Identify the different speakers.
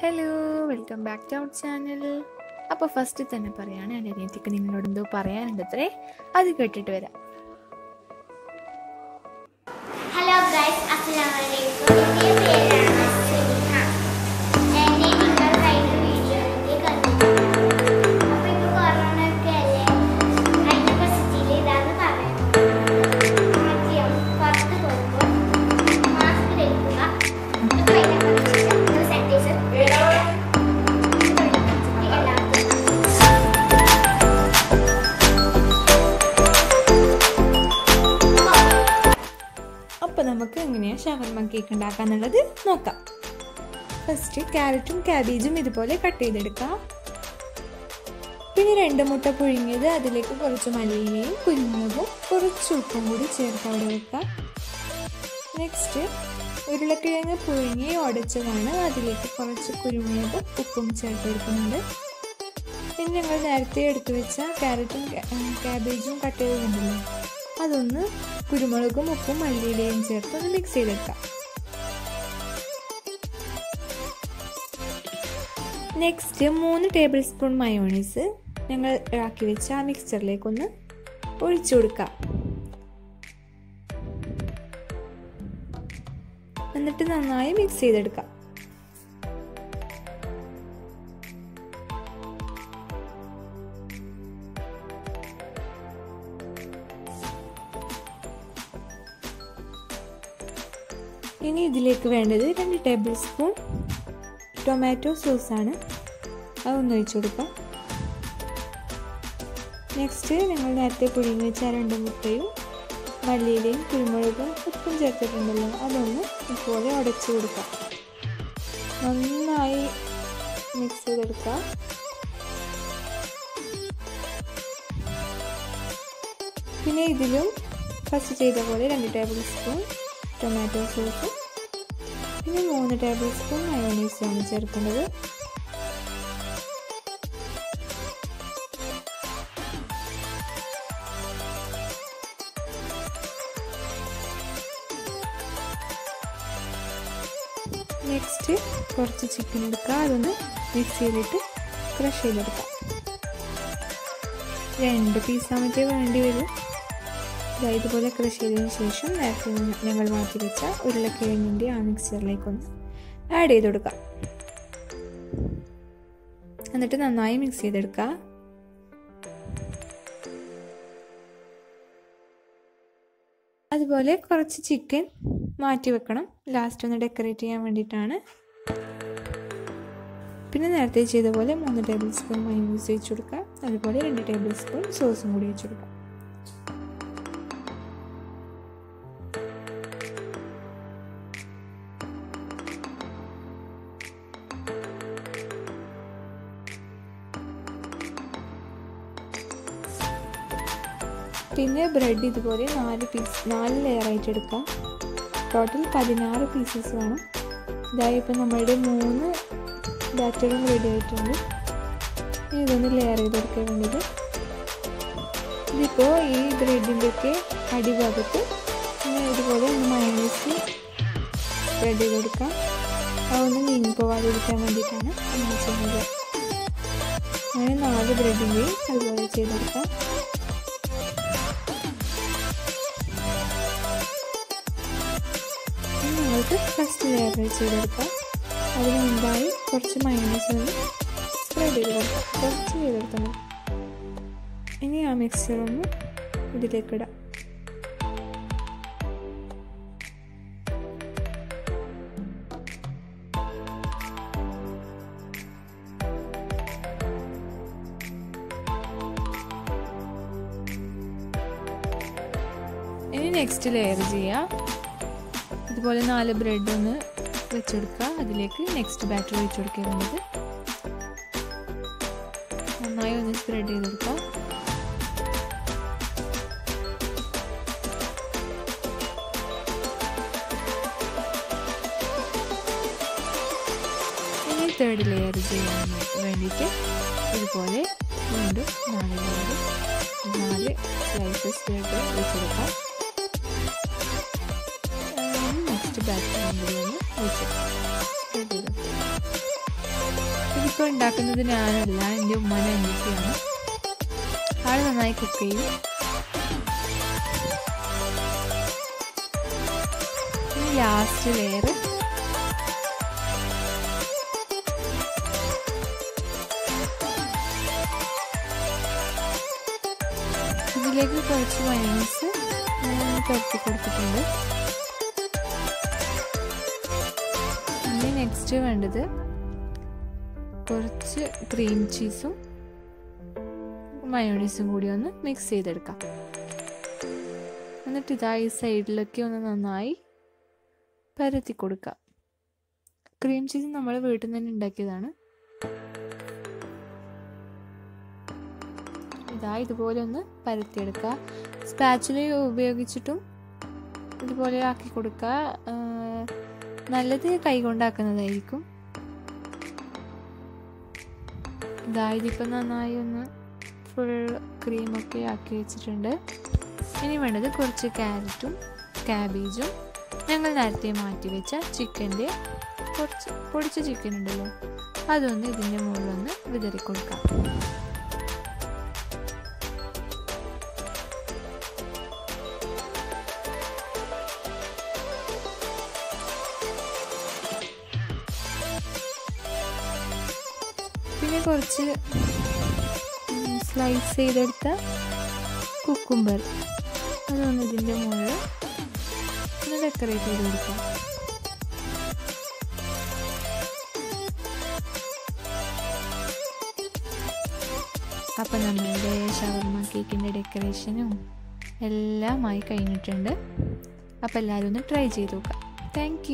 Speaker 1: Hello welcome back to our channel അപ്പോൾ first തന്നെ പറയുകയാണ് എന്റെ അനിയത്തിക്ക് നിങ്ങളോട് എന്തോ പറയാനുണ്ടത്രേ? അത് കേട്ടിട്ട് വരാം.
Speaker 2: അപ്പോൾ
Speaker 1: നമുക്ക് എങ്ങനെയാണ് ഷവർമ കേക്ക് ഉണ്ടാക്കാന്നുള്ളത് നോക്കാം. ഫസ്റ്റ് ക്യാരറ്റും ക്യാബേജും ഇതുപോലെ കട്ട് ചെയ്തെടുക്കാം. പിന്നെ രണ്ട് മുട്ട പുഴുങ്ങിയത് അതിലേക്ക് കുറച്ച് മല്ലിയിലയും കുരുമുളകും കുറച്ച് ഉപ്പും കൂടി ചേർത്ത് അവിടെ വെക്കാം. നെക്സ്റ്റ് ഉരുളക്കിഴങ്ങ് പുഴുങ്ങി ഉടച്ചതാണ്. അതിലേക്ക് കുറച്ച് കുരുമുളകും ഉപ്പും ചേർത്ത് കൊടുക്കുന്നുണ്ട് പിന്നെ ഞങ്ങൾ നേരത്തെ എടുത്തു വെച്ച ക്യാരറ്റും ക്യാബേജും കട്ട് ചെയ്തിട്ടുണ്ടല്ലോ അതൊന്ന് കുരുമുളകും ഉപ്പും മല്ലിയിലയും ചേർത്ത് ഒന്ന് മിക്സ് ചെയ്തെടുക്കാം. നെക്സ്റ്റ് മൂന്ന് ടേബിൾ സ്പൂൺ മയോണീസ് ഞങ്ങൾ ആക്കി വെച്ച ആ മിക്സ്ചറിലേക്കൊന്ന് ഒഴിച്ചു കൊടുക്കാം. എന്നിട്ട് നന്നായി മിക്സ് ചെയ്തെടുക്കാം. ഇനി ഇതിലേക്ക് വേണ്ടത് രണ്ട് ടേബിൾ സ്പൂൺ ടൊമാറ്റോ സോസാണ്. അതൊന്ന് ഒഴിച്ചു കൊടുക്കാം. നെക്സ്റ്റ് ഞങ്ങൾ നേരത്തെ പുഴുങ്ങി വെച്ച രണ്ട് മുട്ടയും മല്ലിയിലയും കുരുമുളകും ഉപ്പും ചേർത്തിട്ടുണ്ടല്ലോ അതൊന്ന് ഇതുപോലെ ഉടച്ചു കൊടുക്കാം. നന്നായി മിക്സ് ചെയ്തെടുക്കാം. പിന്നെ ഇതിലും ഫസ്റ്റ് ചെയ്ത പോലെ രണ്ട് ടേബിൾ സ്പൂൺ ടൊമാറ്റോ സോസ് ഇനി മൂന്ന് ടേബിൾ സ്പൂൺ മയോണീസാണ് ചേർക്കുന്നത് നെക്സ്റ്റ് കുറച്ച് ചിക്കൻ എടുക്കുക അതൊന്ന് മിക്സ് ചെയ്തിട്ട് ക്രഷ് ചെയ്തെടുക്കാം. രണ്ട് പീസാമറ്റേ വേണ്ടി വരും. ഇതുപോലെ ക്രഷ് ചെയ്തതിന് ശേഷം നേരത്തെ ഞങ്ങൾ മാറ്റി വെച്ച ഉരുളക്കിഴങ്ങിന്റെ ആ മിക്സറിലേക്കൊന്ന് ആഡ് ചെയ്ത് കൊടുക്കാം. എന്നിട്ട് നന്നായി മിക്സ് ചെയ്തെടുക്കുക അതുപോലെ കുറച്ച് ചിക്കൻ മാറ്റി വെക്കണം. ലാസ്റ്റ് ഒന്ന് ഡെക്കറേറ്റ് ചെയ്യാൻ വേണ്ടിയിട്ടാണ്. പിന്നെ നേരത്തെ ചെയ്ത പോലെ മൂന്ന് ടേബിൾ സ്പൂൺ മൈനൂസ് വെച്ച് കൊടുക്കുക അതുപോലെ രണ്ട് ടേബിൾ സ്പൂൺ സോസും കൂടി വെച്ച് പിന്നെ ബ്രെഡ് ഇതുപോലെ നാല് പീസ് നാല് ലെയറായിട്ട് എടുക്കാം. ടോട്ടൽ പതിനാറ് പീസസ് വേണം. ഇതായി ഇപ്പം നമ്മളുടെ മൂന്ന് ബാറ്ററും റെഡി ആയിട്ടുണ്ട്. ഇതൊന്ന് ലെയർ ചെയ്തെടുക്കാൻ വേണ്ടത് ഇതിപ്പോൾ ഈ ബ്രെഡിന്റെയൊക്കെ അടിഭാഗത്ത് ഇതുപോലെ ഒന്ന് മയണീസ് സ്പ്രെഡ് ചെയ്ത് കൊടുക്കാം അതൊന്ന് നീങ്ങി പോവാതിരിക്കാൻ വേണ്ടിയിട്ടാണ് അങ്ങനെ ചെയ്യുന്നത്. അങ്ങനെ നാല് ബ്രെഡിന്റെയും അതുപോലെ ചെയ്തെടുക്കാം. ഫസ്റ്റ് ലെയർ ചെയ്തെടുക്കാം. അതിന് മുമ്പായി കുറച്ച് മൈനസ് ഒന്ന് സ്പ്രെഡ് ചെയ്ത് കൊടുക്കാം. കുറച്ച് മതി ഇനി ആ മിക്സർ ഒന്ന് ഇതിലേക്ക് ഇടാം. ഇനി നെക്സ്റ്റ് ലെയർ ചെയ്യാം. ഇതുപോലെ നാല് ബ്രെഡ് ഒന്ന് വെച്ചെടുക്കുക. അതിലേക്ക് നെക്സ്റ്റ് ബാറ്റർ വെച്ച് കൊടുക്കുക വേണ്ടത് നന്നായി ഒന്ന് സ്പ്രെഡ് ചെയ്തെടുക്കുക. ഇനി തേർഡ് ലെയർ ചെയ്യാൻ വേണ്ടിയിട്ട് ഇതുപോലെ വീണ്ടും നാല് ലെയർ നാല് സ്ലൈസസ് ബ്രെഡ് വെച്ചെടുക്കാം കൂടി ഒന്ന് ഒഴിച്ചെടുക്കാം സ്പ്രെഡ് ഉണ്ടാക്കുന്നത് ഞാനല്ല എന്റെ ഉമ്മനെ അനിയത്തിയാണ്. ആൾ നന്നായി കുക്ക് ചെയ്യും ലാസ്റ്റ് ലെയർ ഇതിലേക്ക് കുറച്ച് മൈനസ് പരത്തി കൊടുത്തിട്ടുണ്ട്. നെക്സ്റ്റ് വേണ്ടത് കുറച്ച് ക്രീം ചീസും മയോണീസും കൂടി ഒന്ന് മിക്സ് ചെയ്തെടുക്കാം. എന്നിട്ട് ഇതാ ഈ സൈഡിലൊക്കെ ഒന്ന് നന്നായി പരത്തി കൊടുക്കാം. ക്രീം ചീസ് നമ്മൾ വീട്ടിൽ നിന്ന് തന്നെ ഉണ്ടാക്കിയതാണ്. ഇതാ ഇതുപോലെ ഒന്ന് പരത്തിയെടുക്കുക സ്പാച്ചുല ഉപയോഗിച്ചിട്ടും ഇതുപോലെ ആക്കി കൊടുക്കുക നല്ലത് കൈകൊണ്ടാക്കുന്നതായിരിക്കും. ഇതായിരിക്കും നന്നായി ഒന്ന് ഫുൾ ക്രീമൊക്കെ ആക്കി വെച്ചിട്ടുണ്ട്. ഇനി വേണ്ടത് കുറച്ച് ക്യാരറ്റും ക്യാബേജും ഞങ്ങൾ നേരത്തെ മാറ്റി വെച്ച ചിക്കന്റെ കുറച്ച് പൊടിച്ച ചിക്കൻ ഉണ്ടല്ലോ അതൊന്ന് ഇതിന്റെ മുകളിലൊന്ന് വിതറി കൊടുക്കാം പിന്നെ കുറച്ച് സ്ലൈസ് ചെയ്തെടുത്ത കുക്കുംബർ അതൊന്ന് ഇതിന്റെ മുകളിൽ ഒന്ന് ഡെക്കറേറ്റ് ചെയ്ത് കൊടുക്കാം. അപ്പം നമ്മളുടെ ഷവർമ കേക്കിന്റെ ഡെക്കറേഷനും എല്ലാമായി കഴിഞ്ഞിട്ടുണ്ട്. അപ്പോൾ എല്ലാവരും ഒന്ന് ട്രൈ ചെയ്ത് നോക്കാം. താങ്ക്